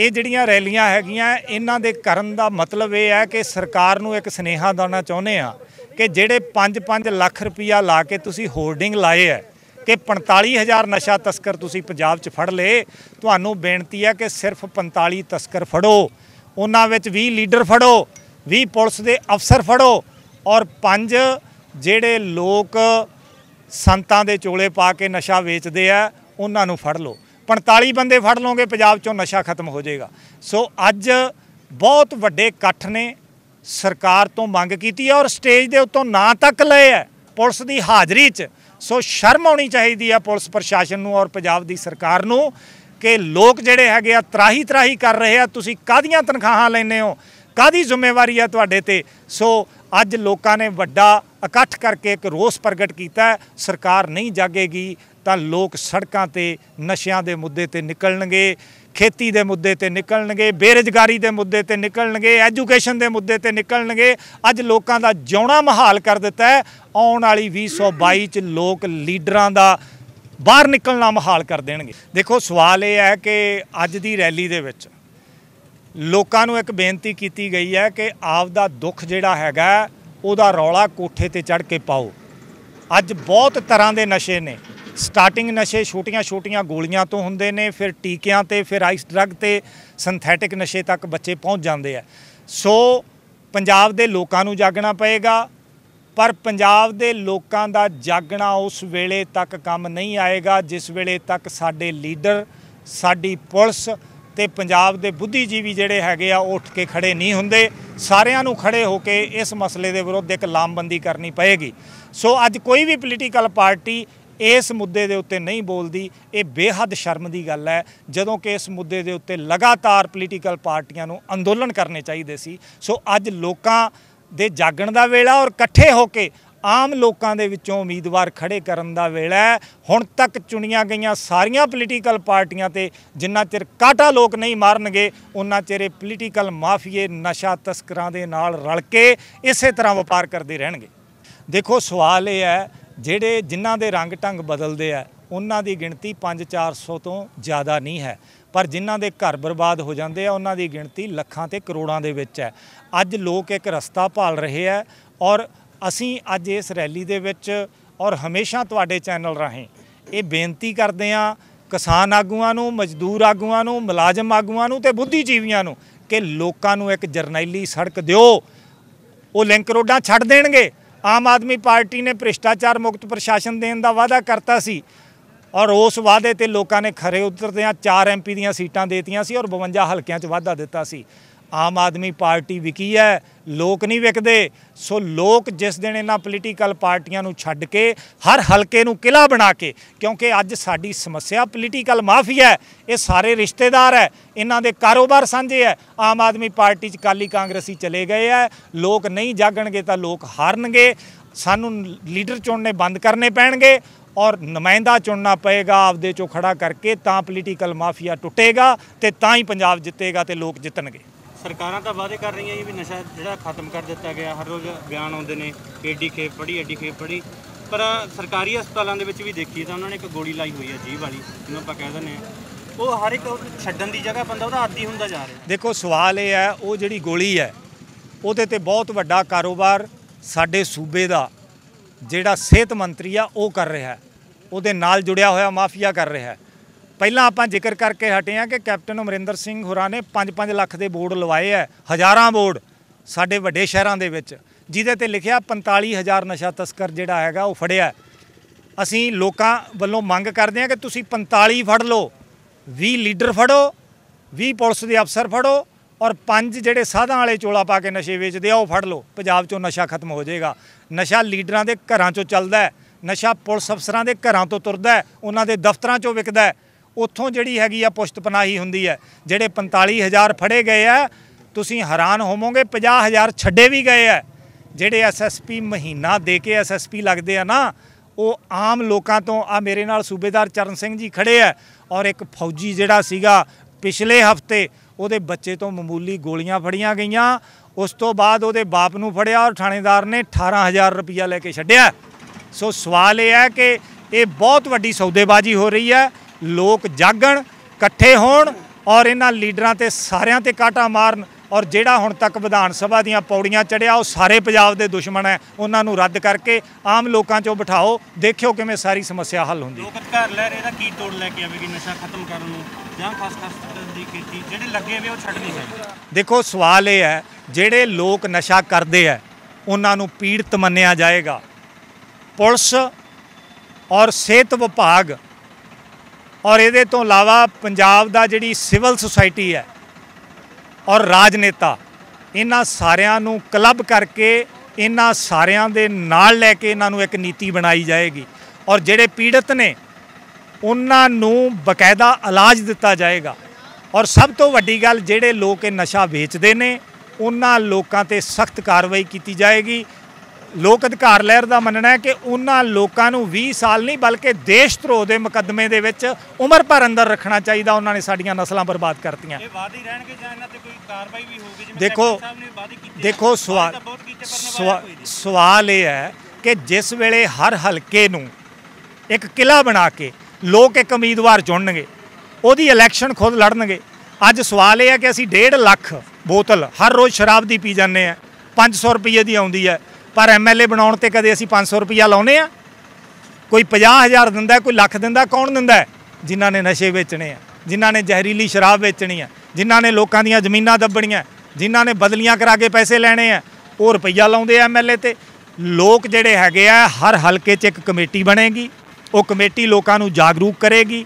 ਇਹ ਜਿਹੜੀਆਂ ਰੈਲੀਆਂ ਹੈਗੀਆਂ, ਇਹਨਾਂ ਦੇ ਕਰਨ ਦਾ ਮਤਲਬ ਇਹ ਹੈ ਕਿ ਸਰਕਾਰ ਨੂੰ ਇੱਕ ਸਨੇਹਾ ਦੇਣਾ ਚਾਹੁੰਦੇ ਆ ਕਿ ਜਿਹੜੇ 5-5 ਲੱਖ ਰੁਪਇਆ ਲਾ ਕੇ ਤੁਸੀਂ ਹੋਰਡਿੰਗ ਲਾਏ ਹੈ, ਕਿ 45000 ਨਸ਼ਾ ਤਸਕਰ ਤੁਸੀਂ ਪੰਜਾਬ 'ਚ ਫੜ ਲਏ, ਤੁਹਾਨੂੰ ਬੇਨਤੀ ਹੈ ਕਿ ਸਿਰਫ 45 ਤਸਕਰ ਫੜੋ, ਉਹਨਾਂ ਵਿੱਚ 20 ਲੀਡਰ ਫੜੋ 20 ਪੁਲਿਸ ਦੇ ਅਫਸਰ ਫੜੋ ਔਰ ਪੰਜ ਜਿਹੜੇ ਲੋਕ ਸੰਤਾਂ ਦੇ ਚੋਲੇ ਪਾ ਕੇ ਨਸ਼ਾ ਵੇਚਦੇ ਆ, ਉਹਨਾਂ ਨੂੰ ਫੜ ਲਓ। 45 ਬੰਦੇ ਫੜ ਲਓਗੇ, ਪੰਜਾਬ ਚੋਂ ਨਸ਼ਾ ਖਤਮ ਹੋ ਜਾਏਗਾ। ਸੋ ਅੱਜ ਬਹੁਤ ਵੱਡੇ ਇਕੱਠ ਨੇ ਸਰਕਾਰ ਤੋਂ ਮੰਗ ਕੀਤੀ ਹੈ ਔਰ ਸਟੇਜ ਦੇ ਉੱਤੋਂ ਨਾਂ ਤੱਕ ਲਏ ਹੈ ਪੁਲਿਸ ਦੀ ਹਾਜ਼ਰੀ 'ਚ। ਸੋ ਸ਼ਰਮ ਆਉਣੀ ਚਾਹੀਦੀ ਹੈ ਪੁਲਿਸ ਪ੍ਰਸ਼ਾਸਨ ਨੂੰ ਔਰ ਪੰਜਾਬ ਦੀ ਸਰਕਾਰ ਨੂੰ ਕਿ ਲੋਕ ਜਿਹੜੇ ਹੈਗੇ ਆ ਤਰਾਹੀ ਤਰਾਹੀ ਕਰ ਰਹੇ ਆ, ਤੁਸੀਂ ਕਾਦੀਆਂ ਤਨਖਾਹਾਂ ਲੈਨੇ ਹੋ? ਕਾਦੀ ਜ਼ਿੰਮੇਵਾਰੀ ਆ ਤੁਹਾਡੇ ਤੇ? ਸੋ ਅੱਜ ਲੋਕਾਂ ਨੇ ਵੱਡਾ ਇਕੱਠ ਕਰਕੇ ਇੱਕ ਰੋਸ ਪ੍ਰਗਟ ਕੀਤਾ, ਸਰਕਾਰ ਨਹੀਂ ਜਾਗੇਗੀ ਤਾਂ ਲੋਕ ਸੜਕਾਂ ਤੇ ਨਸ਼ਿਆਂ ਦੇ ਮੁੱਦੇ ਤੇ ਨਿਕਲਣਗੇ, ਖੇਤੀ ਦੇ ਮੁੱਦੇ ਤੇ ਨਿਕਲਣਗੇ, ਬੇਰੁਜ਼ਗਾਰੀ ਦੇ ਮੁੱਦੇ ਤੇ ਨਿਕਲਣਗੇ, ਐਜੂਕੇਸ਼ਨ ਦੇ ਮੁੱਦੇ ਤੇ ਨਿਕਲਣਗੇ। ਅੱਜ ਲੋਕਾਂ ਦਾ ਜਿਉਣਾ ਮਹਾਲ ਕਰ ਦਿੱਤਾ ਹੈ। ਆਉਣ ਵਾਲੀ 2022 ਚ ਲੋਕ ਲੀਡਰਾਂ ਦਾ ਬਾਹਰ ਨਿਕਲਣਾ ਮਹਾਲ ਕਰ ਦੇਣਗੇ। ਦੇਖੋ, ਸਵਾਲ ਇਹ ਹੈ ਕਿ ਅੱਜ ਦੀ ਰੈਲੀ ਦੇ ਵਿੱਚ ਲੋਕਾਂ ਨੂੰ ਇੱਕ ਬੇਨਤੀ ਕੀਤੀ ਗਈ ਹੈ ਕਿ ਆਪ ਦਾ ਦੁੱਖ ਜਿਹੜਾ ਹੈਗਾ ਉਹਦਾ ਰੌਲਾ ਕੋਠੇ ਤੇ ਚੜ੍ਹ ਕੇ ਪਾਓ। ਅੱਜ ਬਹੁਤ ਤਰ੍ਹਾਂ ਦੇ ਨਸ਼ੇ ਨੇ। ਸਟਾਰਟਿੰਗ ਨਸ਼ੇ ਛੋਟੀਆਂ-ਛੋਟੀਆਂ ਗੋਲੀਆਂ ਤੋਂ ਹੁੰਦੇ ਨੇ, ਫਿਰ ਟੀਕਿਆਂ ਤੇ, ਫਿਰ ਆਈਸ ਡਰੱਗ ਤੇ ਸਿੰਥੈਟਿਕ ਨਸ਼ੇ ਤੱਕ ਬੱਚੇ ਪਹੁੰਚ ਜਾਂਦੇ ਆ। ਸੋ ਪੰਜਾਬ ਦੇ ਲੋਕਾਂ ਨੂੰ ਜਾਗਣਾ ਪਏਗਾ, ਪਰ ਪੰਜਾਬ ਦੇ ਲੋਕਾਂ ਦਾ ਜਾਗਣਾ ਉਸ ਵੇਲੇ ਤੱਕ ਕੰਮ ਨਹੀਂ ਆਏਗਾ, ਜਿਸ ਵੇਲੇ ਤੱਕ ਸਾਡੇ ਲੀਡਰ, ਸਾਡੀ ਪੁਲਿਸ ਤੇ ਪੰਜਾਬ ਦੇ ਬੁੱਧੀਜੀਵੀ ਜਿਹੜੇ ਹੈਗੇ ਆ, ਉਹ ਉੱਠ ਕੇ ਖੜੇ ਨਹੀਂ ਹੁੰਦੇ। ਸਾਰਿਆਂ ਨੂੰ ਖੜੇ ਹੋ ਕੇ ਇਸ ਮਸਲੇ ਦੇ ਵਿਰੁੱਧ ਇੱਕ ਲਾਮਬੰਦੀ ਕਰਨੀ ਪਏਗੀ। ਸੋ ਅੱਜ ਕੋਈ ਵੀ ਪੋਲੀਟੀਕਲ ਪਾਰਟੀ ਇਸ ਮੁੱਦੇ ਦੇ ਉੱਤੇ ਨਹੀਂ ਬੋਲਦੀ। ਇਹ ਬੇਹੱਦ ਸ਼ਰਮ ਦੀ ਗੱਲ ਹੈ, ਜਦੋਂ ਕਿ ਇਸ ਮੁੱਦੇ ਦੇ ਉੱਤੇ ਲਗਾਤਾਰ ਪੋਲੀਟੀਕਲ ਪਾਰਟੀਆਂ ਨੂੰ ਅੰਦੋਲਨ ਕਰਨੇ ਚਾਹੀਦੇ ਸੀ। ਸੋ ਅੱਜ ਲੋਕਾਂ ਦੇ ਜਾਗਣ ਦਾ ਵੇਲਾ ਔਰ ਇਕੱਠੇ ਹੋ ਕੇ ਆਮ ਲੋਕਾਂ ਦੇ ਵਿੱਚੋਂ ਉਮੀਦਵਾਰ ਖੜੇ ਕਰਨ ਦਾ ਵੇਲਾ ਹੈ। ਹੁਣ ਤੱਕ ਚੁਣੀਆਂ ਗਈਆਂ ਸਾਰੀਆਂ ਪੋਲੀਟੀਕਲ ਪਾਰਟੀਆਂ ਤੇ ਜਿੰਨਾ ਚਿਰ ਕਾਟਾ ਲੋਕ ਨਹੀਂ ਮਾਰਨਗੇ ਉਹਨਾਂ ਚਿਰ ਇਹ ਪੋਲੀਟੀਕਲ ਮਾਫੀਏ ਨਸ਼ਾ ਤਸਕਰਾਂ ਦੇ ਨਾਲ ਰਲ ਕੇ ਇਸੇ ਤਰ੍ਹਾਂ ਵਪਾਰ ਕਰਦੇ ਰਹਿਣਗੇ। ਦੇਖੋ, ਸਵਾਲ ਇਹ ਹੈ, ਜਿਹੜੇ ਜਿਨ੍ਹਾਂ ਦੇ ਰੰਗ ਢੰਗ ਬਦਲਦੇ ਆ, ਉਹਨਾਂ ਦੀ ਗਿਣਤੀ 5-400 ਤੋਂ ਜ਼ਿਆਦਾ ਨਹੀਂ ਹੈ। ਪਰ ਜਿਨ੍ਹਾਂ ਦੇ ਘਰ ਬਰਬਾਦ ਹੋ ਜਾਂਦੇ ਆ, ਉਹਨਾਂ ਦੀ ਗਿਣਤੀ ਲੱਖਾਂ ਤੇ ਕਰੋੜਾਂ ਦੇ ਵਿੱਚ ਹੈ। ਅੱਜ ਲੋਕ ਇੱਕ ਰਸਤਾ ਭਾਲ ਰਹੇ ਆ ਔਰ ਅਸੀਂ ਅੱਜ ਇਸ ਰੈਲੀ ਦੇ ਵਿੱਚ ਔਰ ਹਮੇਸ਼ਾ ਤੁਹਾਡੇ ਚੈਨਲ ਰਾਹੀਂ ਇਹ ਬੇਨਤੀ ਕਰਦੇ ਆ ਕਿਸਾਨ ਆਗੂਆਂ ਨੂੰ, ਮਜ਼ਦੂਰ ਆਗੂਆਂ ਨੂੰ, ਮੁਲਾਜ਼ਮ ਆਗੂਆਂ ਨੂੰ ਤੇ ਬੁੱਧੀਜੀਵੀਆਂ ਨੂੰ ਕਿ ਲੋਕਾਂ ਨੂੰ ਇੱਕ ਜਰਨੈਲੀ ਸੜਕ ਦਿਓ। ਉਹ ਲਿੰਕ ਰੋਡਾਂ ਛੱਡ ਦੇਣਗੇ। ਆਮ ਆਦਮੀ ਪਾਰਟੀ ਨੇ ਭ੍ਰਿਸ਼ਟਾਚਾਰ ਮੁਕਤ ਪ੍ਰਸ਼ਾਸਨ ਦੇਣ ਦਾ ਵਾਅਦਾ ਕਰਤਾ ਸੀ ਔਰ ਉਸ ਵਾਅਦੇ ਤੇ ਲੋਕਾਂ ਨੇ ਖਰੇ ਉਤਰਦਿਆਂ 4 ਐਮਪੀ ਦੀਆਂ ਸੀਟਾਂ ਦੇਤੀਆਂ ਸੀ ਔਰ 52 ਹਲਕਿਆਂ 'ਚ ਵਾਅਦਾ ਦਿੱਤਾ ਸੀ। ਆਮ ਆਦਮੀ ਪਾਰਟੀ ਵਿਕੀ ਹੈ, ਲੋਕ ਨਹੀਂ ਵਿਕਦੇ। ਸੋ ਲੋਕ ਜਿਸ ਦਿਨ ਇਹਨਾਂ ਪੋਲੀਟੀਕਲ ਪਾਰਟੀਆਂ ਨੂੰ ਛੱਡ ਕੇ, ਹਰ ਹਲਕੇ ਨੂੰ ਕਿਲਾ ਬਣਾ ਕੇ, ਕਿਉਂਕਿ ਅੱਜ ਸਾਡੀ ਸਮੱਸਿਆ ਪੋਲੀਟੀਕਲ ਮਾਫੀਆ ਹੈ, ਇਹ ਸਾਰੇ ਰਿਸ਼ਤੇਦਾਰ ਹੈ, ਇਹਨਾਂ ਦੇ ਕਾਰੋਬਾਰ ਸਾਂਝੇ ਹੈ। ਆਮ ਆਦਮੀ ਪਾਰਟੀ ਚ ਕਾਲੀ ਕਾਂਗਰਸੀ ਚਲੇ ਗਏ ਹੈ, ਲੋਕ ਨਹੀਂ ਜਾਗਣਗੇ ਤਾਂ ਲੋਕ ਹਾਰਨਗੇ, ਸਾਨੂੰ ਲੀਡਰ ਚੁਣਨੇ ਬੰਦ ਕਰਨੇ ਪੈਣਗੇ ਔਰ ਨੁਮਾਇੰਦਾ ਚੁਣਨਾ ਪਏਗਾ, ਆਪਦੇ ਚੋਂ ਖੜਾ ਕਰਕੇ ਤਾਂ ਪੋਲੀਟੀਕਲ ਮਾਫੀਆ ਟੁੱਟੇਗਾ ਤੇ ਤਾਂ ਹੀ ਪੰਜਾਬ ਜਿੱਤੇਗਾ ਤੇ ਲੋਕ ਜਿੱਤਣਗੇ। ਸਰਕਾਰਾਂ ਤਾਂ ਵਾਅਦੇ ਕਰ ਰਹੀਆਂ ਜੀ ਵੀ ਨਸ਼ਾ ਜਿਹੜਾ ਖਤਮ ਕਰ ਦਿੱਤਾ ਗਿਆ, ਹਰ ਰੋਜ਼ ਬਿਆਨ ਆਉਂਦੇ ਨੇ ਏਡੀ ਖੇਪ ਪੜੀ ਏਡੀ ਖੇਪ ਪੜੀ ਪਰ ਸਰਕਾਰੀ ਹਸਪਤਾਲਾਂ ਦੇ ਵਿੱਚ ਵੀ ਦੇਖੀ ਤਾਂ ਉਹਨਾਂ ਨੇ ਇੱਕ ਗੋਲੀ ਲਾਈ ਹੋਈ ਹੈ ਜੀਭ ਵਾਲੀ, ਜਿਹਨੂੰ ਆਪਾਂ ਕਹਿ ਦਿੰਦੇ ਆ ਉਹ ਹਰ ਇੱਕ ਛੱਡਣ ਦੀ ਜਗ੍ਹਾ ਬੰਦਾ ਉਹਦਾ ਆਦੀ ਹੁੰਦਾ ਜਾ ਰਿਹਾ। ਦੇਖੋ, ਸਵਾਲ ਇਹ ਹੈ, ਉਹ ਜਿਹੜੀ ਗੋਲੀ ਹੈ, ਉਹਦੇ ਤੇ ਬਹੁਤ ਵੱਡਾ ਕਾਰੋਬਾਰ ਸਾਡੇ ਸੂਬੇ ਦਾ ਜਿਹੜਾ ਸਿਹਤ ਮੰਤਰੀ ਆ, ਉਹ ਕਰ ਰਿਹਾ ਉਹਦੇ ਨਾਲ ਜੁੜਿਆ ਹੋਇਆ ਮਾਫੀਆ ਕਰ ਰਿਹਾ ਪਹਿਲਾਂ ਆਪਾਂ ਜ਼ਿਕਰ ਕਰਕੇ ਹਟੇ ਆ ਕਿ ਕੈਪਟਨ ਅਮਰਿੰਦਰ ਸਿੰਘ ਹੋਰਾਂ ਨੇ 5-5 ਲੱਖ ਦੇ ਬੋਰਡ ਲਵਾਏ ਆ ਹਜ਼ਾਰਾਂ ਬੋਰਡ ਸਾਡੇ ਵੱਡੇ ਸ਼ਹਿਰਾਂ ਦੇ ਵਿੱਚ, ਜਿਹਦੇ ਤੇ ਲਿਖਿਆ 45000 ਨਸ਼ਾ ਤਸਕਰ ਜਿਹੜਾ ਹੈਗਾ ਉਹ ਫੜਿਆ ਅਸੀਂ ਲੋਕਾਂ ਵੱਲੋਂ ਮੰਗ ਕਰਦੇ ਹਾਂ ਕਿ ਤੁਸੀਂ 45 ਫੜ ਲਓ 20 ਲੀਡਰ ਫੜੋ 20 ਪੁਲਿਸ ਦੇ ਅਫਸਰ ਫੜੋ ਔਰ ਪੰਜ ਜਿਹੜੇ ਸਾਧਾਂ ਵਾਲੇ ਚੋਲਾ ਪਾ ਕੇ ਨਸ਼ੇ ਵੇਚਦੇ ਆ ਉਹ ਫੜ ਲਓ, ਪੰਜਾਬ ਚੋਂ ਨਸ਼ਾ ਖਤਮ ਹੋ ਜਾਏਗਾ। ਨਸ਼ਾ ਲੀਡਰਾਂ ਦੇ ਘਰਾਂ ਚੋਂ ਚੱਲਦਾ ਨਸ਼ਾ ਪੁਲਿਸ ਅਫਸਰਾਂ ਦੇ ਘਰਾਂ ਤੋਂ ਤੁਰਦਾ ਉਹਨਾਂ ਦੇ ਦਫ਼ਤਰਾਂ ਚੋਂ ਵਿਕਦਾ ਉੱਥੋਂ ਜਿਹੜੀ ਹੈਗੀ ਆ ਪੁਸ਼ਤ ਪਨਾਹੀ ਹੁੰਦੀ ਹੈ, ਜਿਹੜੇ 45000 ਫੜੇ ਗਏ ਆ, ਤੁਸੀਂ ਹੈਰਾਨ ਹੋਵੋਗੇ 50000 ਛੱਡੇ ਵੀ ਗਏ ਆ। ਜਿਹੜੇ ਐਸਐਸਪੀ ਮਹੀਨਾ ਦੇ ਕੇ ਐਸਐਸਪੀ ਲੱਗਦੇ ਆ ਨਾ, ਉਹ ਆਮ ਲੋਕਾਂ ਤੋਂ, ਆ ਮੇਰੇ ਨਾਲ ਸੂਬੇਦਾਰ ਚਰਨ ਸਿੰਘ ਜੀ ਖੜੇ ਆ, ਔਰ ਇੱਕ ਫੌਜੀ ਜਿਹੜਾ ਸੀਗਾ ਪਿਛਲੇ ਹਫ਼ਤੇ, ਉਹਦੇ ਬੱਚੇ ਤੋਂ ਮਾਮੂਲੀ ਗੋਲੀਆਂ ਫੜੀਆਂ ਗਈਆਂ। ਉਸ ਤੋਂ ਬਾਅਦ ਉਹਦੇ ਬਾਪ ਨੂੰ ਫੜਿਆ ਔਰ ਥਾਣੇਦਾਰ ਨੇ 18000 ਰੁਪਇਆ ਲੈ ਕੇ ਛੱਡਿਆ। ਸੋ ਸਵਾਲ ਇਹ ਹੈ ਕਿ ਇਹ ਬਹੁਤ ਵੱਡੀ ਸੌਦੇਬਾਜ਼ੀ ਹੋ ਰਹੀ ਹੈ। ਲੋਕ ਜਾਗਣ ਇਕੱਠੇ ਹੋਣ ਔਰ ਇਹਨਾਂ ਲੀਡਰਾਂ ਤੇ ਸਾਰਿਆਂ ਤੇ ਕਾਟਾ ਮਾਰਨ ਔਰ ਜਿਹੜਾ ਹੁਣ ਤੱਕ ਵਿਧਾਨ ਸਭਾ ਦੀਆਂ ਪੌੜੀਆਂ ਚੜਿਆ ਉਹ ਸਾਰੇ ਪੰਜਾਬ ਦੇ ਦੁਸ਼ਮਣ ਹੈ। ਉਹਨਾਂ ਨੂੰ ਰੱਦ ਕਰਕੇ ਆਮ ਲੋਕਾਂ 'ਚੋਂ ਬਿਠਾਓ। ਦੇਖਿਓ ਕਿਵੇਂ ਸਾਰੀ ਸਮੱਸਿਆ ਹੱਲ ਹੁੰਦੀ। ਹੈ ਲੋਕ ਅਧਿਕਾਰ ਲੈ ਰਹੇ ਦਾ ਕੀ ਤੋੜ ਲੈ ਕੇ ਆਵੇਗੀ? ਨਸ਼ਾ ਖਤਮ ਕਰਨ ਨੂੰ ਜਾਂ ਖਾਸ ਖਾਸ ਦੀ ਕੀਤੀ ਜਿਹੜੇ ਲੱਗੇ ਹੋਏ ਉਹ ਛੱਡ ਨਹੀਂ ਸਕਦੇ। ਦੇਖੋ ਸਵਾਲ ਇਹ ਹੈ ਜਿਹੜੇ ਲੋਕ ਨਸ਼ਾ ਕਰਦੇ ਹੈ ਉਹਨਾਂ ਨੂੰ ਪੀੜਤ ਮੰਨਿਆ ਜਾਏਗਾ। ਪੁਲਿਸ ਔਰ ਸਿਹਤ ਵਿਭਾਗ ਔਰ ਇਹਦੇ ਤੋਂ ਇਲਾਵਾ ਪੰਜਾਬ ਦਾ ਜਿਹੜੀ ਸਿਵਲ ਸੁਸਾਇਟੀ ਹੈ ਔਰ ਰਾਜਨੇਤਾ, ਇਹਨਾਂ ਸਾਰਿਆਂ ਨੂੰ ਕਲੱਬ ਕਰਕੇ ਇਹਨਾਂ ਸਾਰਿਆਂ ਦੇ ਨਾਲ ਲੈ ਕੇ ਇਹਨਾਂ ਨੂੰ ਇੱਕ ਨੀਤੀ ਬਣਾਈ ਜਾਏਗੀ। ਔਰ ਜਿਹੜੇ ਪੀੜਤ ਨੇ, ਉਹਨਾਂ ਨੂੰ ਬਕਾਇਦਾ ਇਲਾਜ ਦਿੱਤਾ ਜਾਏਗਾ। ਔਰ ਸਭ ਤੋਂ ਵੱਡੀ ਗੱਲ, ਜਿਹੜੇ ਲੋਕ ਇਹ ਨਸ਼ਾ ਵੇਚਦੇ ਨੇ, ਉਹਨਾਂ ਲੋਕਾਂ ਤੇ ਸਖਤ ਕਾਰਵਾਈ ਕੀਤੀ ਜਾਏਗੀ। ਲੋਕ ਅਧਿਕਾਰ ਲਹਿਰ ਦਾ ਮੰਨਣਾ ਹੈ ਕਿ ਉਹਨਾਂ ਲੋਕਾਂ ਨੂੰ 20 ਸਾਲ ਨਹੀਂ ਬਲਕਿ ਦੇਸ਼ ਧਰੋਹ ਦੇ ਮੁਕੱਦਮੇ ਦੇ ਵਿੱਚ ਉਮਰ ਭਰ ਅੰਦਰ ਰੱਖਣਾ ਚਾਹੀਦਾ ਉਹਨਾਂ ਨੇ ਸਾਡੀਆਂ ਨਸਲਾਂ ਬਰਬਾਦ ਕਰਤੀਆਂ। ਇਹ ਵਾਅਦੇ ਹੀ ਰਹਿਣਗੇ ਜਾਂ ਇਹਨਾਂ ਤੇ ਕੋਈ ਕਾਰਵਾਈ ਵੀ ਹੋਊਗੀ? ਜਿਵੇਂ ਦੇਖੋ। ਦੇਖੋ ਸਵਾਲ ਸਵਾਲ ਇਹ ਹੈ ਕਿ ਜਿਸ ਵੇਲੇ ਹਰ ਹਲਕੇ ਨੂੰ ਇੱਕ ਕਿਲਾ ਬਣਾ ਕੇ ਲੋਕ ਇੱਕ ਉਮੀਦਵਾਰ ਚੁਣਨਗੇ ਉਹਦੀ ਇਲੈਕਸ਼ਨ ਖੁਦ ਲੜਨਗੇ। ਅੱਜ ਸਵਾਲ ਇਹ ਹੈ ਕਿ ਅਸੀਂ 1.5 ਲੱਖ ਬੋਤਲ ਹਰ ਰੋਜ਼ ਸ਼ਰਾਬ ਦੀ ਪੀ ਜਾਂਦੇ ਆ 500 ਰੁਪਏ ਦੀ ਆਉਂਦੀ ਹੈ। ਪਰ ਐਮਐਲਏ ਬਣਾਉਣ ਤੇ ਕਦੇ ਅਸੀਂ 500 ਰੁਪਇਆ ਲਾਉਨੇ ਆ ਕੋਈ 50000 ਦਿੰਦਾ, ਕੋਈ ਲੱਖ ਦਿੰਦਾ, ਕੌਣ ਦਿੰਦਾ ਜਿਨ੍ਹਾਂ ਨੇ ਨਸ਼ੇ ਵੇਚਣੇ ਆ, ਜਿਨ੍ਹਾਂ ਨੇ ਜ਼ਹਿਰੀਲੀ ਸ਼ਰਾਬ ਵੇਚਣੀ ਆ, ਜਿਨ੍ਹਾਂ ਨੇ ਲੋਕਾਂ ਦੀਆਂ ਜ਼ਮੀਨਾਂ ਦੱਬਣੀਆਂ, ਜਿਨ੍ਹਾਂ ਨੇ ਬਦਲੀਆਂ ਕਰਾ ਕੇ ਪੈਸੇ ਲੈਣੇ ਆ, ਉਹ ਰੁਪਈਆ ਲਾਉਂਦੇ ਆ ਐਮਐਲਏ ਤੇ। ਲੋਕ ਜਿਹੜੇ ਹੈਗੇ ਆ, ਹਰ ਹਲਕੇ 'ਚ ਇੱਕ ਕਮੇਟੀ ਬਣੇਗੀ, ਉਹ ਕਮੇਟੀ ਲੋਕਾਂ ਨੂੰ ਜਾਗਰੂਕ ਕਰੇਗੀ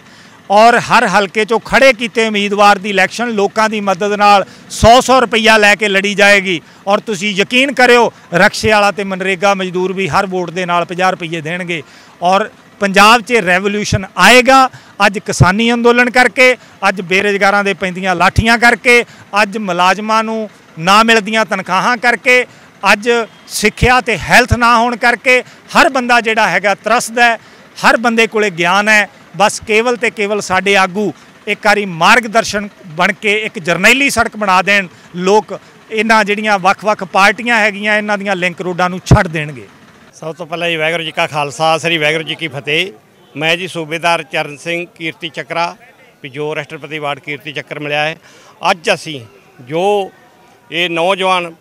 ਔਰ ਹਰ ਹਲਕੇ 'ਚੋਂ ਖੜੇ ਕੀਤੇ ਉਮੀਦਵਾਰ ਦੀ ਇਲੈਕਸ਼ਨ ਲੋਕਾਂ ਦੀ ਮਦਦ ਨਾਲ 100-100 ਰੁਪਈਆ ਲੈ ਕੇ ਲੜੀ ਜਾਏਗੀ। ਔਰ ਤੁਸੀਂ ਯਕੀਨ ਕਰਿਓ, ਰਕਸ਼ੇ ਵਾਲਾ ਤੇ ਮਨਰੇਗਾ ਮਜ਼ਦੂਰ ਵੀ ਹਰ ਵੋਟ ਦੇ ਨਾਲ 50 ਰੁਪਈਏ ਦੇਣਗੇ। ਔਰ ਪੰਜਾਬ 'ਚ ਰੈਵੋਲੂਸ਼ਨ ਆਏਗਾ। ਅੱਜ ਕਿਸਾਨੀ ਅੰਦੋਲਨ ਕਰਕੇ, ਅੱਜ ਬੇਰੁਜ਼ਗਾਰਾਂ ਦੇ ਪੈਂਦੀਆਂ ਲਾਠੀਆਂ ਕਰਕੇ, ਅੱਜ ਮੁਲਾਜ਼ਮਾਂ ਨੂੰ ਨਾ ਮਿਲਦੀਆਂ ਤਨਖਾਹਾਂ ਕਰਕੇ, ਅੱਜ ਸਿੱਖਿਆ ਤੇ ਹੈਲਥ ਨਾ ਹੋਣ ਕਰਕੇ, ਹਰ ਬੰਦਾ ਜਿਹੜਾ ਹੈਗਾ ਤਰਸਦਾ ਹੈ, ਹਰ ਬੰਦੇ ਕੋਲੇ ਗਿਆਨ ਹੈ। ਬਸ ਕੇਵਲ ਤੇ ਕੇਵਲ ਸਾਡੇ ਆਗੂ ਇੱਕ ਵਾਰੀ ਮਾਰਗਦਰਸ਼ਨ ਬਣ ਕੇ ਇੱਕ ਜਰਨੈਲੀ ਸੜਕ ਬਣਾ ਦੇਣ, ਲੋਕ ਇਹਨਾਂ ਜਿਹੜੀਆਂ ਵੱਖ-ਵੱਖ ਪਾਰਟੀਆਂ ਹੈਗੀਆਂ, ਇਹਨਾਂ ਦੀਆਂ ਲਿੰਕ ਰੋਡਾਂ ਨੂੰ ਛੱਡ ਦੇਣਗੇ। ਸਭ ਤੋਂ ਪਹਿਲਾਂ ਜੀ ਵਾਹਿਗੁਰੂ ਜੀ ਕਾ ਖਾਲਸਾ, ਸ੍ਰੀ ਵਾਹਿਗੁਰੂ ਜੀ ਕੀ ਫਤਿਹ। ਮੈਂ ਜੀ ਸੂਬੇਦਾਰ ਚਰਨ ਸਿੰਘ ਕੀਰਤੀ ਚੱਕਰਾ, ਵੀ ਜੋ ਰਾਸ਼ਟਰਪਤੀ ਵਾਰਡ ਕੀਰਤੀ ਚੱਕਰ ਮਿਲਿਆ ਹੈ। ਅੱਜ ਅਸੀਂ ਜੋ ਇਹ ਨੌਜਵਾਨ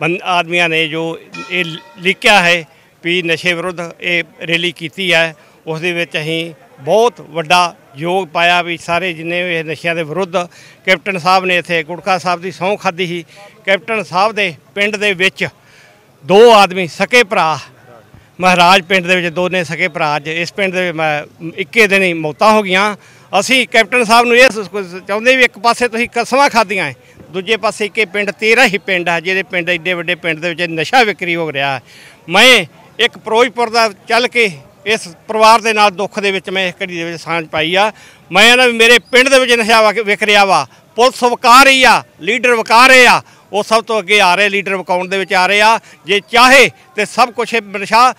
ਬੰ- ਆਦਮੀਆਂ ਨੇ ਜੋ ਇਹ ਲਿਖਿਆ ਹੈ ਵੀ ਨਸ਼ੇ ਵਿਰੁੱਧ ਇਹ ਰੈਲੀ ਕੀਤੀ ਹੈ, ਉਸ ਦੇ ਵਿੱਚ ਅਸੀਂ ਬਹੁਤ ਵੱਡਾ ਯੋਗ ਪਾਇਆ ਵੀ ਸਾਰੇ ਜਿੰਨੇ ਵੀ ਇਹ ਨਸ਼ਿਆਂ ਦੇ ਵਿਰੁੱਧ ਕੈਪਟਨ ਸਾਹਿਬ ਨੇ ਇੱਥੇ, ਗੁਟਕਾ ਸਾਹਿਬ ਦੀ ਸਹੁੰ ਖਾਧੀ ਸੀ। ਕੈਪਟਨ ਸਾਹਿਬ ਦੇ ਪਿੰਡ ਦੇ ਵਿੱਚ ਦੋ ਆਦਮੀ ਸਕੇ ਭਰਾ। ਮਹਾਰਾਜ ਪਿੰਡ ਦੇ ਵਿੱਚ ਦੋਨੇ ਸਕੇ ਭਰਾ। ਅੱਜ ਇਸ ਪਿੰਡ ਦੇ ਮੈਂ ਇੱਕੇ ਦਿਨ ਹੀ ਮੌਤਾਂ ਹੋ ਗਈਆਂ। ਅਸੀਂ ਕੈਪਟਨ ਸਾਹਿਬ ਨੂੰ ਇਹ ਚਾਹੁੰਦੇ ਵੀ ਇੱਕ ਪਾਸੇ ਤੁਸੀਂ ਕਸਮਾਂ ਖਾਧੀਆਂ ਦੂਜੇ ਪਾਸੇ ਇੱਕੇ ਪਿੰਡ, ਤੇਰਾ ਹੀ ਪਿੰਡ ਹੈ ਜਿਹਦੇ ਪਿੰਡ ਐਡੇ ਵੱਡੇ ਪਿੰਡ ਦੇ ਵਿੱਚ ਨਸ਼ਾ ਵਿਕਰੀ ਹੋ ਰਿਹਾ। ਮੈਂ ਇੱਕ ਫਿਰੋਜ਼ਪੁਰ ਦਾ ਚੱਲ ਕੇ ਇਸ ਪਰਿਵਾਰ ਦੇ ਨਾਲ ਦੁੱਖ ਦੇ ਵਿੱਚ ਮੈਂ ਇਸ ਘੜੀ ਦੇ ਵਿੱਚ ਸਾਂਝ ਪਾਈ ਆ। ਮੈਂ ਨਾ ਮੇਰੇ ਪਿੰਡ ਦੇ ਵਿੱਚ ਨਸ਼ਾ ਵਕ- ਵਿਕ ਰਿਹਾ ਵਾ। ਪੁਲਿਸ ਵਕਾ ਰਹੀ ਆ, ਲੀਡਰ ਵਕਾ ਰਹੇ ਆ। ਉਹ ਸਭ ਤੋਂ ਅੱਗੇ ਆ ਰਹੇ, ਲੀਡਰ ਵਕਾਉਣ ਦੇ ਵਿੱਚ ਆ ਰਹੇ ਆ। ਜੇ ਚਾਹੇ ਤੇ ਸਭ ਕੁਝ ਨਸ਼ਾ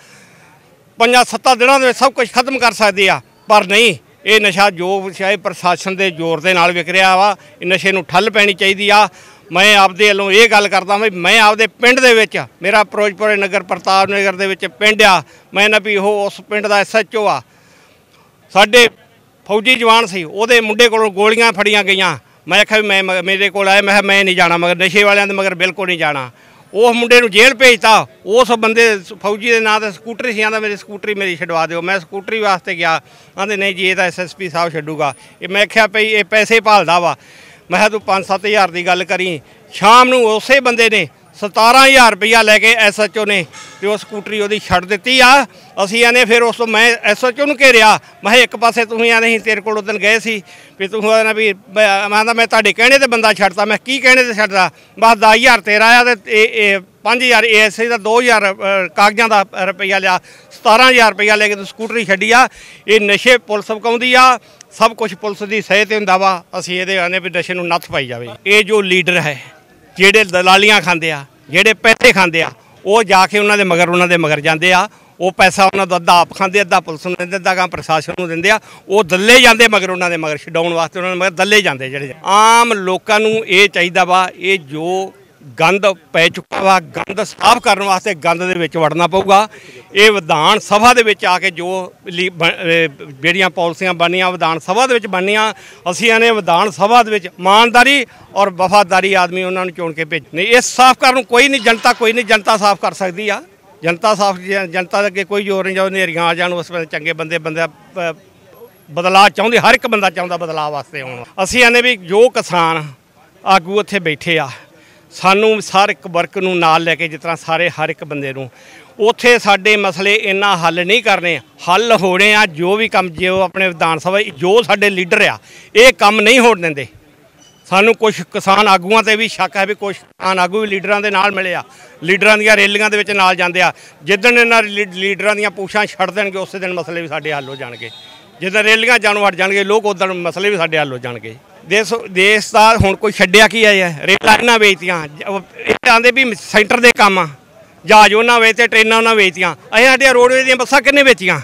ਪੰਜਾਂ ਸੱਤਾਂ ਦਿਨਾਂ ਦੇ ਵਿੱਚ ਸਭ ਕੁਝ ਖਤਮ ਕਰ ਸਕਦੇ ਆ, ਪਰ ਨਹੀਂ, ਇਹ ਨਸ਼ਾ ਜੋ ਸ਼ਾਇਦ ਪ੍ਰਸ਼ਾਸਨ ਦੇ ਜ਼ੋਰ ਦੇ ਨਾਲ ਵਿਕ ਰਿਹਾ ਵਾ, ਇਹ ਨਸ਼ੇ ਨੂੰ ਠੱਲ ਪੈਣੀ ਚਾਹੀਦੀ ਆ। ਮੈਂ ਆਪਦੇ ਵੱਲੋਂ ਇਹ ਗੱਲ ਕਰਦਾ ਵੀ ਮੈਂ ਆਪਦੇ ਪਿੰਡ ਦੇ ਵਿੱਚ, ਮੇਰਾ ਫਿਰੋਜ਼ਪੁਰ ਨਗਰ, ਪ੍ਰਤਾਪ ਨਗਰ ਦੇ ਵਿੱਚ ਪਿੰਡ ਆ। ਮੈਂ ਨਾ ਵੀ ਉਹ ਉਸ ਪਿੰਡ ਦਾ ਐਸਐਚਓ ਆ। ਸਾਡੇ ਫੌਜੀ ਜਵਾਨ ਸੀ, ਉਹਦੇ ਮੁੰਡੇ ਕੋਲੋਂ ਗੋਲੀਆਂ ਫੜੀਆਂ ਗਈਆਂ। ਮੈਂ ਆਖਿਆ ਵੀ ਮੈਂ ਮ- ਮੇਰੇ ਕੋਲ ਆਇਆ, ਮੈਂ ਕਿਹਾ ਮੈਂ ਨਹੀਂ ਜਾਣਾ, ਮਗਰ ਨਸ਼ੇ ਵਾਲਿਆਂ ਦੇ ਮਗਰ ਬਿਲਕੁਲ ਨਹੀਂ ਜਾਣਾ। ਉਸ ਮੁੰਡੇ ਨੂੰ ਜੇਲ੍ਹ ਭੇਜਤਾ। ਉਸ ਬੰਦੇ ਫੌਜੀ ਦੇ ਨਾਂ ਤੇ ਸਕੂਟਰੀ ਸੀ ਆਂਦਾ ਮੇਰੀ ਸਕੂਟਰੀ ਮੇਰੀ ਛਡਵਾ ਦਿਓ। ਮੈਂ ਸਕੂਟਰੀ ਵਾਸਤੇ ਗਿਆ। ਆਂਦੇ ਨਹੀਂ ਜੀ, ਇਹ ਤਾਂ ਐਸਐਸਪੀ ਸਾਹਿਬ ਛੱਡੂਗਾ। ਇਹ ਮੈਂ ਆਖਿਆ ਭਈ ਇਹ ਪੈਸੇ ਭਾਲਦਾ ਵਾ। ਮੈਂ ਕਿਹਾ ਤੂੰ 5-7000 ਦੀ ਗੱਲ ਕਰੀ। ਸ਼ਾਮ ਨੂੰ ਉਸੇ ਬੰਦੇ ਨੇ 17000 ਰੁਪਇਆ ਲੈ ਕੇ ਐਸਐਚਓ ਨੇ ਤੇ ਉਹ ਸਕੂਟਰੀ ਉਹਦੀ ਛੱਡ ਦਿੱਤੀ ਆ। ਅਸੀਂ ਆਨੇ ਫਿਰ ਉਸ ਤੋਂ ਮੈਂ ਐਸਐਚਓ ਨੂੰ ਘੇਰਿਆ। ਮੈਂ ਕਿਹਾ ਇੱਕ ਪਾਸੇ ਤੁਸੀਂ ਆਨੇ ਸੀ ਤੇਰੇ ਕੋਲ ਉਦੋਂ ਗਏ ਸੀ। ਵੀ ਤੂੰ ਆਨਾ ਵੀ ਮੈਂ ਮੈਂ ਤਾਂ ਮੈਂ ਤੁਹਾਡੇ ਕਹਿਣੇ ਤੇ ਬੰਦਾ ਛੱਡਤਾ ਮੈਂ ਕੀ ਕਹਿਣੇ ਤੇ ਛੱਡਦਾ? ਬਸ 10000 ਤੇਰਾ ਆ ਤੇ ਇਹ ਇਹ 5000 ਏਐਸਆਈ ਦਾ 2000 ਅ, ਕਾਗਜ਼ਾਂ ਦਾ ਰੁਪਈਆ ਲਿਆ। 17000 ਰੁਪਈਆ ਲੈ ਕੇ ਤੂੰ ਸਕੂਟਰੀ ਛੱਡੀ ਆ। ਇਹ ਨਸ਼ੇ ਪੁਲਿਸ ਵਕਾਉਂਦੀ ਆ। ਸਭ ਕੁਝ ਪੁਲਿਸ ਦੀ ਸਹਿ ਤੇ ਹੁੰਦਾ ਵਾ, ਅਸੀਂ ਇਹਦੇ ਆਨੇ ਵੀ ਨਸ਼ੇ ਨੂੰ ਨੱਥ ਪਾਈ ਜਾਵੇ। ਇਹ ਜੋ ਲੀਡਰ ਹੈ, ਜਿਹੜੇ ਦਲਾਲੀਆਂ ਖਾਂਦੇ ਆ, ਜਿਹੜੇ ਪੈਸੇ ਖਾਂਦੇ ਆ, ਉਹ ਜਾ ਕੇ ਉਹਨਾਂ ਦੇ ਮਗਰ, ਉਹਨਾਂ ਦੇ ਮਗਰ ਜਾਂਦੇ ਆ, ਉਹ ਪੈਸਾ ਉਹਨਾਂ ਦਾ ਅੱਧਾ ਆਪ ਖਾਂਦੇ, ਅੱਧਾ ਪੁਲਿਸ ਨੂੰ ਦਿੰਦੇ, ਅੱਧਾ ਕਾਂ ਪ੍ਰਸ਼ਾਸਨ ਨੂੰ ਦਿੰਦੇ ਆ, ਉਹ ਦੱਲੇ ਜਾਂਦੇ ਮਗਰ ਉਹਨਾਂ ਦੇ ਮਗਰ, ਛਡਾਉਣ ਵਾਸਤੇ ਉਹਨਾਂ ਦੇ ਮਗਰ ਦੱਲੇ ਜਾਂਦੇ ਜਿਹੜੇ। ਆਮ ਲੋਕਾਂ ਨੂੰ ਇਹ ਚਾਹੀਦਾ ਵਾ, ਇਹ ਜੋ ਗੰਦ ਪੈ ਚੁੱਕਾ ਵਾ, ਗੰਦ ਸਾਫ਼ ਕਰਨ ਵਾਸਤੇ ਗੰਦ ਦੇ ਵਿੱਚ ਵੜਨਾ ਪਊਗਾ। ਇਹ ਵਿਧਾਨ ਸਭਾ ਦੇ ਵਿੱਚ ਆ ਕੇ ਜੋ ਲੀ- ਬ- ਜਿਹੜੀਆਂ ਪਾਲਿਸੀਆਂ ਬਣੀਆਂ, ਵਿਧਾਨ ਸਭਾ ਦੇ ਵਿੱਚ ਬਣੀਆਂ, ਅਸੀਂ ਇਹਨੇ ਵਿਧਾਨ ਸਭਾ ਦੇ ਵਿੱਚ ਇਮਾਨਦਾਰੀ ਔਰ ਵਫਾਦਾਰੀ ਆਦਮੀ ਉਹਨਾਂ ਨੂੰ ਚੁਣ ਕੇ ਭੇਜ ਨਹੀਂ ਇਸ ਸਾਫ਼ ਕਰਨ ਨੂੰ ਕੋਈ ਨਹੀਂ, ਜਨਤਾ ਕੋਈ ਨਹੀਂ, ਜਨਤਾ ਸਾਫ਼ ਕਰ ਸਕਦੀ ਆ। ਜਨਤਾ ਸਾਫ਼ ਜਨਤਾ ਦੇ ਅੱਗੇ ਕੋਈ ਜ਼ੋਰ ਨਹੀਂ ਜੋ ਨੇਰੀਆਂ ਆ ਜਾਣ, ਉਸ ਵੇਲੇ ਚੰਗੇ ਬੰਦੇ, ਬੰਦਾ ਬਦਲਾਅ ਚਾਹੁੰਦੇ, ਹਰ ਇੱਕ ਬੰਦਾ ਚਾਹੁੰਦਾ ਬਦਲਾਅ ਵਾਸਤੇ ਆਉਣ। ਅਸੀਂ ਇਹਨੇ ਵੀ ਜੋ ਕਿਸਾਨ ਆਗੂ ਇੱਥੇ ਬੈਠੇ ਆ ਸਾਨੂੰ ਹਰ ਇੱਕ ਵਰਕ ਨੂੰ ਨਾਲ ਲੈ ਕੇ ਜਿਸ ਤਰ੍ਹਾਂ ਸਾਰੇ ਹਰ ਇੱਕ ਬੰਦੇ ਨੂੰ, ਉੱਥੇ ਸਾਡੇ ਮਸਲੇ ਇੰਨਾ ਹੱਲ ਨਹੀਂ ਕਰਨੇ, ਹੱਲ ਹੋਣੇ ਆ, ਜੋ ਵੀ ਕੰਮ ਜੋ ਆਪਣੇ ਵਿਧਾਨ ਸਭਾ ਜੋ ਸਾਡੇ ਲੀਡਰ ਆ, ਇਹ ਕੰਮ ਨਹੀਂ ਹੋਣ ਦਿੰਦੇ। ਸਾਨੂੰ ਕੁਝ ਕਿਸਾਨ ਆਗੂਆਂ ਤੇ ਵੀ ਸ਼ੱਕ ਹੈ ਵੀ ਕੁਝ ਕਿਸਾਨ ਆਗੂ ਵੀ ਲੀਡਰਾਂ ਦੇ ਨਾਲ ਮਿਲੇ ਆ, ਲੀਡਰਾਂ ਦੀਆਂ ਰੈਲੀਆਂ ਦੇ ਵਿੱਚ ਨਾਲ ਜਾਂਦੇ ਆ, ਜਿੱਦਣ ਇਹਨਾਂ ਲੀ- ਲੀਡਰਾਂ ਦੀਆਂ ਪੂਛਾਂ ਛੱਡ ਦੇਣਗੇ, ਉਸੇ ਦਿਨ ਮਸਲੇ ਵੀ ਸਾਡੇ ਹੱਲ ਹੋ ਜਾਣਗੇ। ਜਿੱਦਣ ਰੈਲੀਆਂ ਜਾਣੋਂ ਹਟ ਜਾਣਗੇ, ਲੋਕ ਉਦੋਂ ਮਸਲੇ ਵੀ ਸਾਡੇ ਹੱਲ ਹੋ ਜਾਣਗੇ। ਦੇਸ਼ ਦੇਸ਼ ਦਾ ਹੁਣ ਕੋਈ ਛੱਡਿਆ ਕੀ ਹੈ ਰੇਲਾਂ ਇਹਨਾਂ ਵੇਚਤੀਆਂ। ਇਹ ਆਂਦੇ ਵੀ ਸੈਂਟਰ ਦੇ ਕੰਮ ਆ। ਜਹਾਜ਼ ਉਹਨਾਂ ਵੇਚਤੇ, ਟ੍ਰੇਨਾਂ ਉਹਨਾਂ ਵੇਚਤੀਆਂ। ਅਸੀਂ ਸਾਡੀਆਂ ਰੋਡਵੇਜ਼ ਦੀਆਂ ਬੱਸਾਂ ਕਿੰਨੇ ਵੇਚੀਆਂ?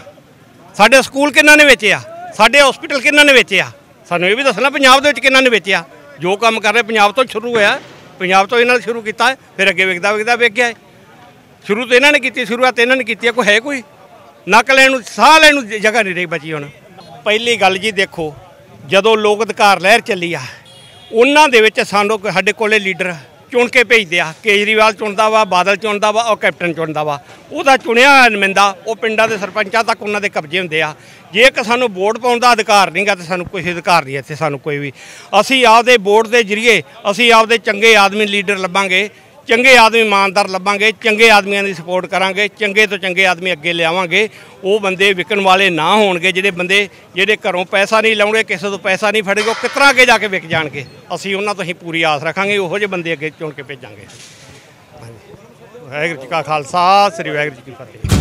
ਸਾਡੇ ਸਕੂਲ ਕਿੰਨਾਂ ਨੇ ਵੇਚਿਆ ਸਾਡੇ ਹਸਪੀਟਲ ਕਿੰਨਾਂ ਨੇ ਵੇਚਿਆ ਸਾਨੂੰ ਇਹ ਵੀ ਦੱਸਣਾ ਪੰਜਾਬ ਦੇ ਵਿੱਚ ਕਿੰਨਾਂ ਨੇ ਵੇਚਿਆ। ਜੋ ਕੰਮ ਕਰ ਰਹੇ ਪੰਜਾਬ ਤੋਂ ਸ਼ੁਰੂ ਹੋਇਆ। ਪੰਜਾਬ ਤੋਂ ਇਹਨਾਂ ਨੇ ਸ਼ੁਰੂ ਕੀਤਾ, ਫਿਰ ਅੱਗੇ ਵਿਕਦਾ ਵਿਕਦਾ ਵੇਖ ਗਿਆ ਸ਼ੁਰੂ ਤੋਂ ਇਹਨਾਂ ਨੇ ਕੀਤੀ, ਸ਼ੁਰੂਆਤ ਇਹਨਾਂ ਨੇ ਕੀਤੀ ਹੈ ਕੋਈ ਹੈ ਕੋਈ? ਨੱਕ ਲੈਣ ਨੂੰ, ਸਾਹ ਲੈਣ ਨੂੰ ਜਗ੍ਹਾ ਨਹੀਂ ਰਹੀ ਬਚੀ ਹੁਣ। ਪਹਿਲੀ ਗੱਲ ਜੀ ਦੇਖੋ ਜਦੋਂ ਲੋਕ ਅਧਿਕਾਰ ਲਹਿਰ ਚੱਲੀ ਆ, ਉਹਨਾਂ ਦੇ ਵਿੱਚ ਸਾਨੂੰ ਸਾਡੇ ਕੋਲੇ ਲੀਡਰ ਚੁਣ ਕੇ ਭੇਜਦੇ ਆ, ਕੇਜਰੀਵਾਲ ਚੁਣਦਾ ਵਾ, ਬਾਦਲ ਚੁਣਦਾ ਵਾ, ਉਹ ਕੈਪਟਨ ਚੁਣਦਾ ਵਾ। ਉਹਦਾ ਚੁਣਿਆ ਹੋਇਆ ਨੁਮਾਇੰਦਾ ਉਹ ਪਿੰਡਾਂ ਦੇ ਸਰਪੰਚਾਂ ਤੱਕ ਉਹਨਾਂ ਦੇ ਕਬਜ਼ੇ ਹੁੰਦੇ ਆ। ਜੇ ਕਿ ਸਾਨੂੰ ਵੋਟ ਪਾਉਣ ਦਾ ਅਧਿਕਾਰ ਨਹੀਂਗਾ ਤੇ ਸਾਨੂੰ ਕੋਈ ਅਧਿਕਾਰ ਨਹੀਂ ਇੱਥੇ, ਸਾਨੂੰ ਕੋਈ ਵੀ। ਅਸੀਂ ਆਪਦੇ ਵੋਟ ਦੇ ਜ਼ਰੀਏ, ਅਸੀਂ ਆਪਦੇ ਚੰਗੇ ਆਦਮੀ ਲੀਡਰ ਲੱਭਾਂਗੇ। ਚੰਗੇ ਆਦਮੀ ਇਮਾਨਦਾਰ ਲੱਭਾਂਗੇ, ਚੰਗੇ ਆਦਮੀਆਂ ਦੀ ਸਪੋਰਟ ਕਰਾਂਗੇ, ਚੰਗੇ ਤੋਂ ਚੰਗੇ ਆਦਮੀ ਅੱਗੇ ਲਿਆਵਾਂਗੇ। ਉਹ ਬੰਦੇ ਵਿਕਣ ਵਾਲੇ ਨਾ ਹੋਣਗੇ, ਜਿਹੜੇ ਬੰਦੇ, ਜਿਹੜੇ ਘਰੋਂ ਪੈਸਾ ਨਹੀਂ ਲਾਉਣਗੇ ਕਿਸੇ ਤੋਂ ਪੈਸਾ ਨਹੀਂ ਫੜੇਗੇ, ਉਹ ਕਿਤਰਾ ਅੱਗੇ ਜਾ ਕੇ ਵਿਕ ਜਾਣਗੇ। ਅਸੀਂ ਉਹਨਾਂ ਤੋਂ ਹੀ ਪੂਰੀ ਆਸ ਰੱਖਾਂਗੇ, ਉਹੋ ਜਿਹੇ ਬੰਦੇ ਅੱਗੇ ਚੁਣ ਕੇ ਭੇਜਾਂਗੇ। ਹਾਂਜੀ। ਵਾਹਿਗੁਰੂ ਜੀ ਕਾ ਖਾਲਸਾ, ਸ੍ਰੀ ਵਾਹਿਗੁਰੂ ਜੀ ਕੀ ਫਤਿਹ।